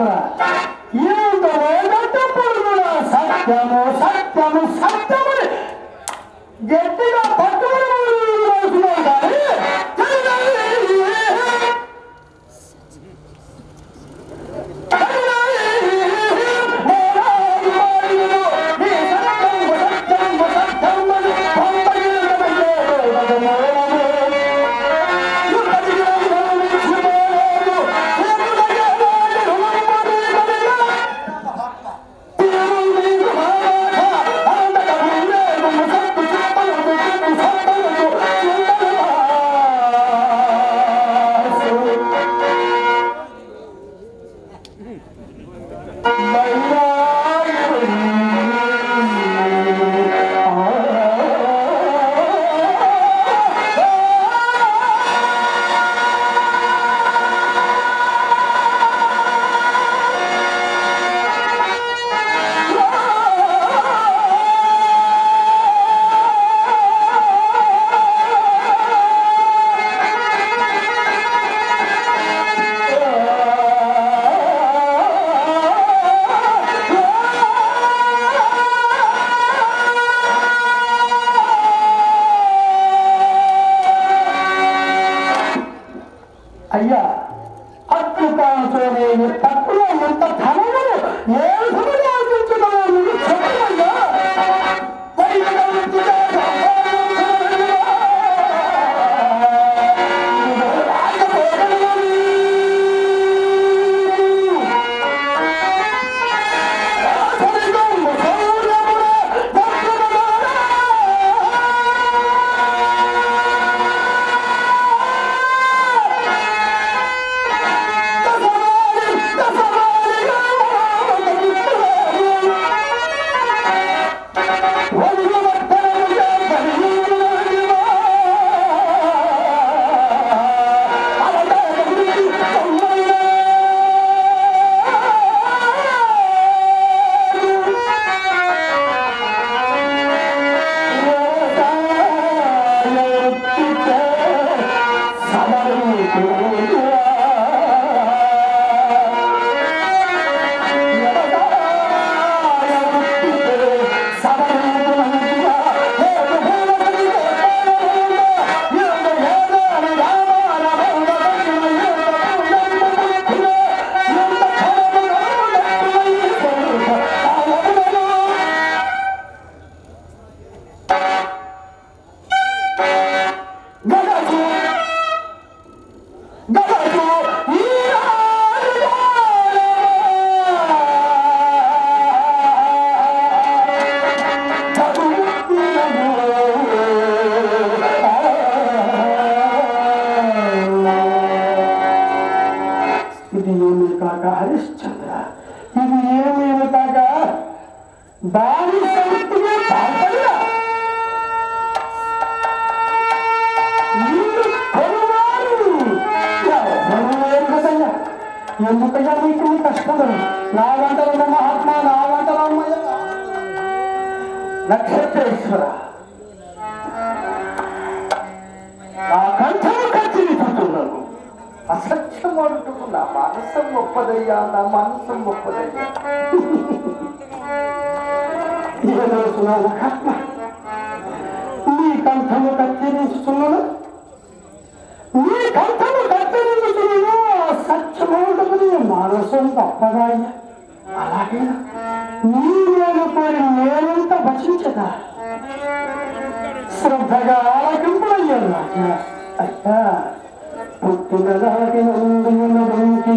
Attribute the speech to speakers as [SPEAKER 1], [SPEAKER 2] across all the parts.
[SPEAKER 1] আমরা ఎందుకయ్యా మీకు మీ కష్టపడు నా వంటలో మహాత్మ నా వంటలో నక్షత్రేశ్వర! నా కంఠము కచ్చిని అసత్యం అంటుకు మనసం గొప్పదయ్యా నా మనసం గొప్పదయ్యా ఈరోజు నా నీ కంఠము కత్తిరించుతున్నాను. నీ కంఠము కత్తిరించుతున్నాను. సత్యమౌటకుని మనసం గొప్పదాయ్య అలాగే నీ నేను కోరి నేనంత భచించదా శ్రద్ధగా ఆలకింపుడయ్యాను రాజా. అయ్యా పుట్టిన దాటి నుండి నుంచి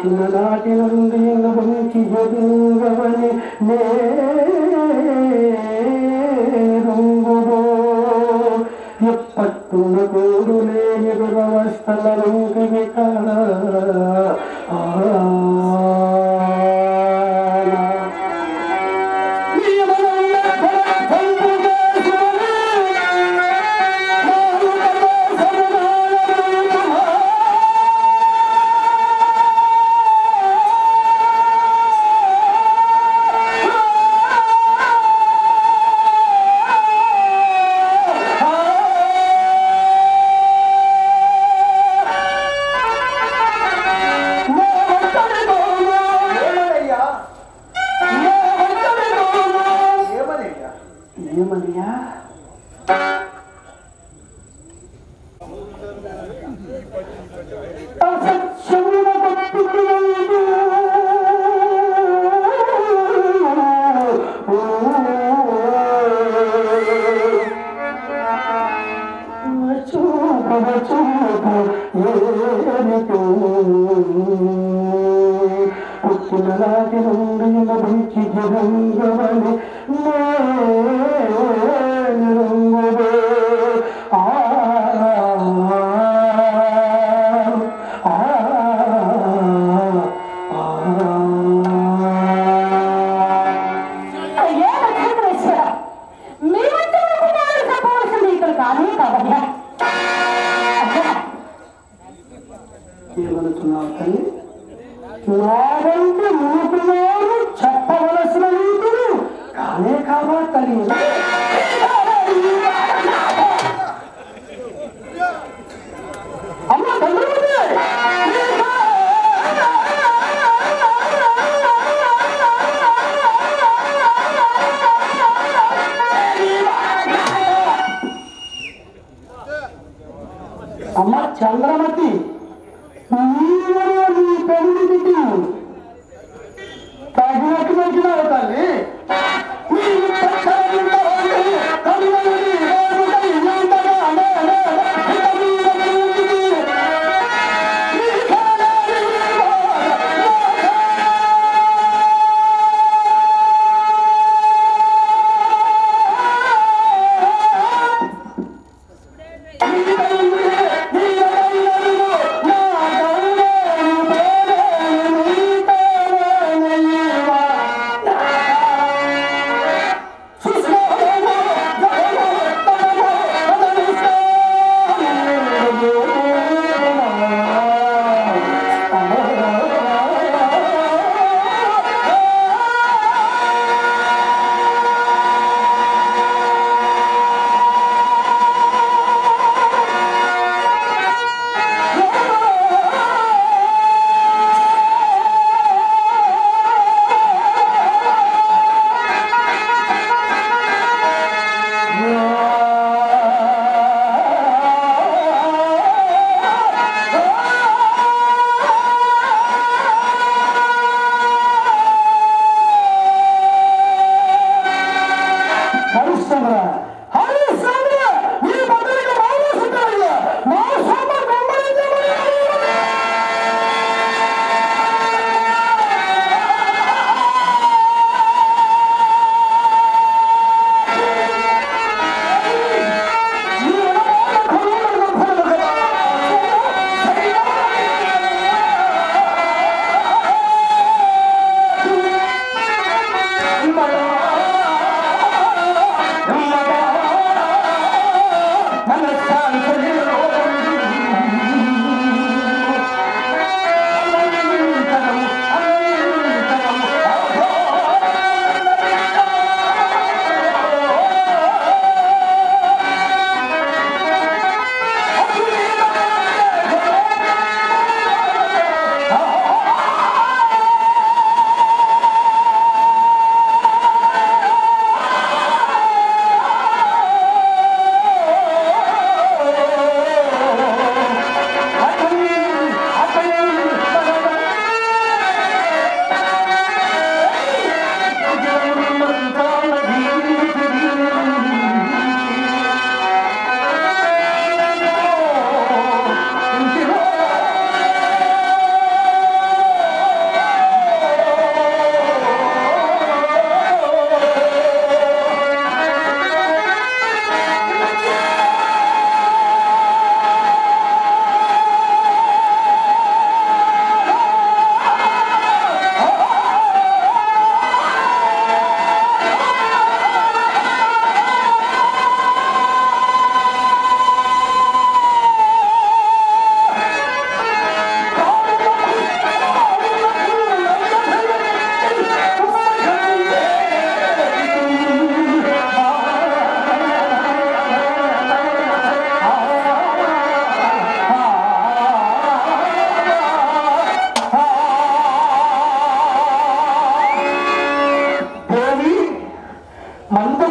[SPEAKER 1] കിണ നാട്ടിലുണ്ട് എന്ന് പൊങ്കിയൊതുങ്ങവന് നേരുമ്പോ എപ്പട്ടുണ കൂടുലേ അവസ്ഥ നമുക്ക് കാണാ ും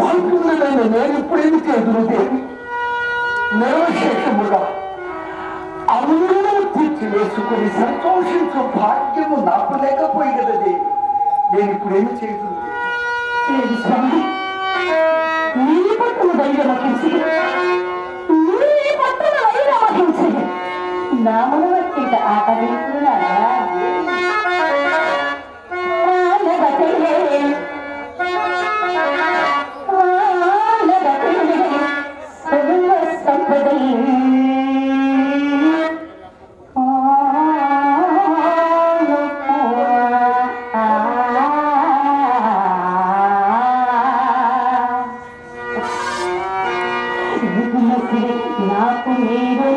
[SPEAKER 1] మంద నేను ఇప్పుడు ఎందుకు ఎదురు దేవి నిర్వశేషముగా అందరూ తీర్చి వేసుకుని సంతోషించు భాగ్యము నాకు లేకపోయినది. నేను ఇప్పుడు ఏమి చేస్తుంది
[SPEAKER 2] లేదు స్వామి? నీ పట్టున ధైర్యమహించి నీ పట్టున వైరమహించి నా మనవట్టి ఆట నాకు మీరు